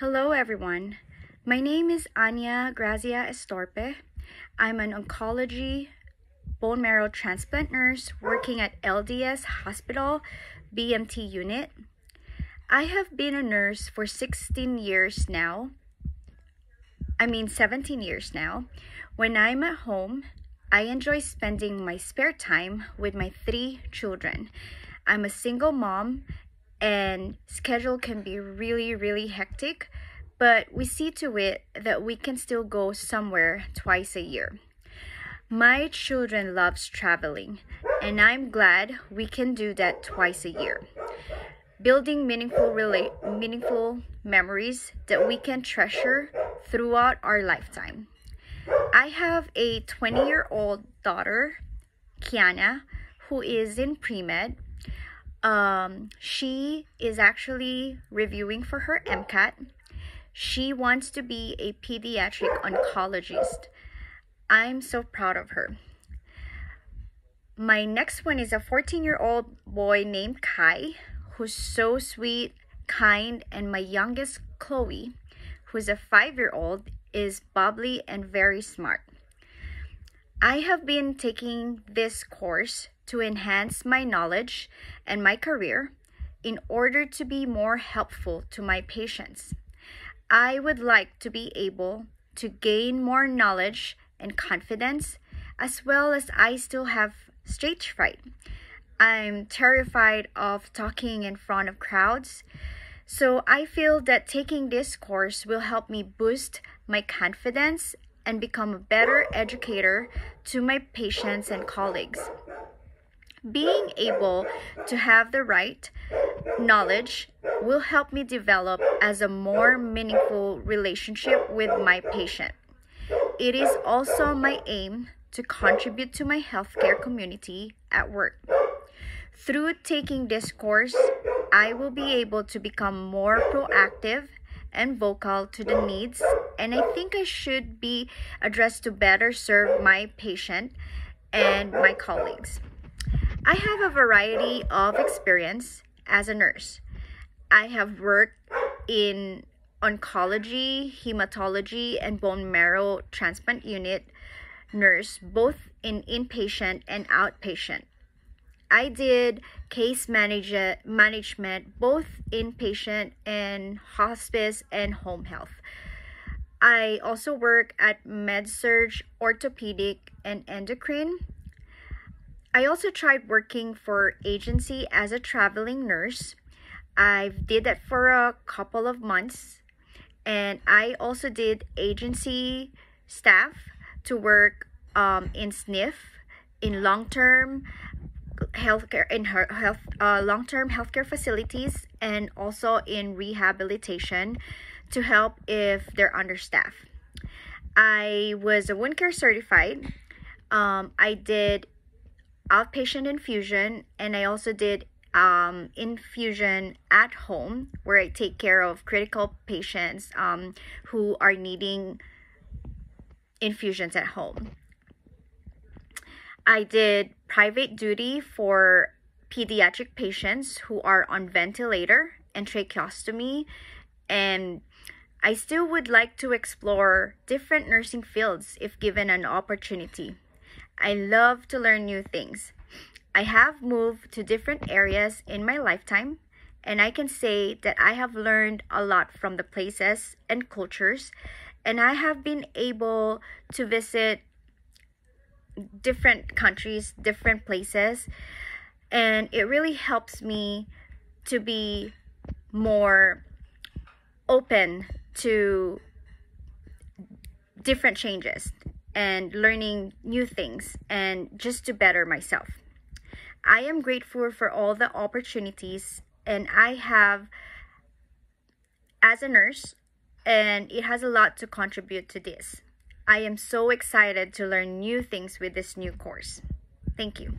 Hello, everyone. My name is Anya Grazia Estorpe. I'm an oncology bone marrow transplant nurse working at LDS Hospital BMT unit. I have been a nurse for 16 years now. I mean, 17 years now. When I'm at home, I enjoy spending my spare time with my three children. I'm a single mom and schedule can be really really hectic but we see to it that we can still go somewhere twice a year. My children loves traveling and i'm glad we can do that twice a year. Building meaningful meaningful memories that we can treasure throughout our lifetime. I have a 20 year old daughter kiana who is in pre-med um, she is actually reviewing for her MCAT. She wants to be a pediatric oncologist. I'm so proud of her. My next one is a 14 year old boy named Kai, who's so sweet, kind, and my youngest, Chloe, who's a five year old, is bubbly and very smart. I have been taking this course to enhance my knowledge and my career in order to be more helpful to my patients. I would like to be able to gain more knowledge and confidence as well as I still have stage fright. I'm terrified of talking in front of crowds. So I feel that taking this course will help me boost my confidence and become a better educator to my patients and colleagues being able to have the right knowledge will help me develop as a more meaningful relationship with my patient. It is also my aim to contribute to my healthcare community at work. Through taking this course, I will be able to become more proactive and vocal to the needs, and I think I should be addressed to better serve my patient and my colleagues. I have a variety of experience as a nurse. I have worked in oncology, hematology, and bone marrow transplant unit nurse, both in inpatient and outpatient. I did case manage- management both inpatient and hospice and home health. I also work at med-surg, orthopedic, and endocrine I also tried working for agency as a traveling nurse. I did that for a couple of months and I also did agency staff to work um, in SNF in long-term healthcare in health uh, long-term healthcare facilities and also in rehabilitation to help if they're understaffed. I was a wound care certified. Um, I did outpatient infusion and I also did um, infusion at home where I take care of critical patients um, who are needing infusions at home. I did private duty for pediatric patients who are on ventilator and tracheostomy and I still would like to explore different nursing fields if given an opportunity. I love to learn new things. I have moved to different areas in my lifetime, and I can say that I have learned a lot from the places and cultures, and I have been able to visit different countries, different places, and it really helps me to be more open to different changes and learning new things and just to better myself. I am grateful for all the opportunities and I have as a nurse and it has a lot to contribute to this. I am so excited to learn new things with this new course. Thank you.